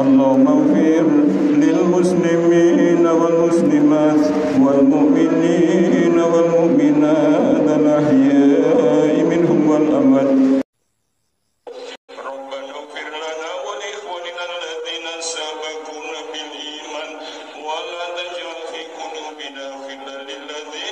اللهم اغفر للمسلمين والمسلمات والمؤمنين والمؤمنات الأحياء منهم والأموات. ولا تجعل في قلوبنا غلا للذين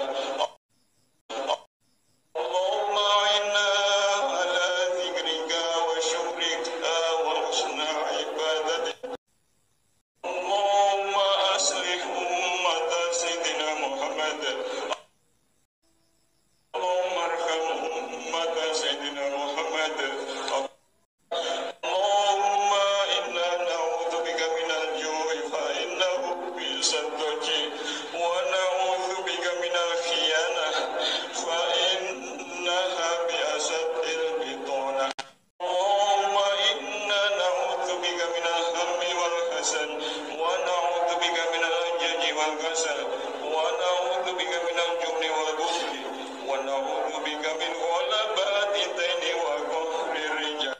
بك من الجبن والبخل ونعوذ بك من غلبات الدين وقهر الرجال.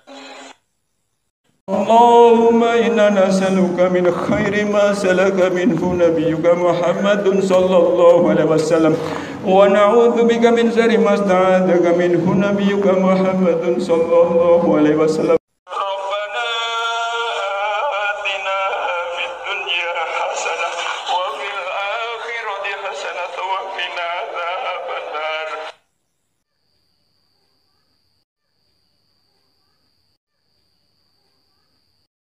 اللهم إنا نسألك من خير ما سلك منه نبيك محمد صلى الله عليه وسلم ونعوذ بك من شر ما استعاذك منه نبيك محمد صلى الله عليه وسلم. ربنا آتنا في الدنيا حسنة وفي الآخرة حسنة وقنا عذاب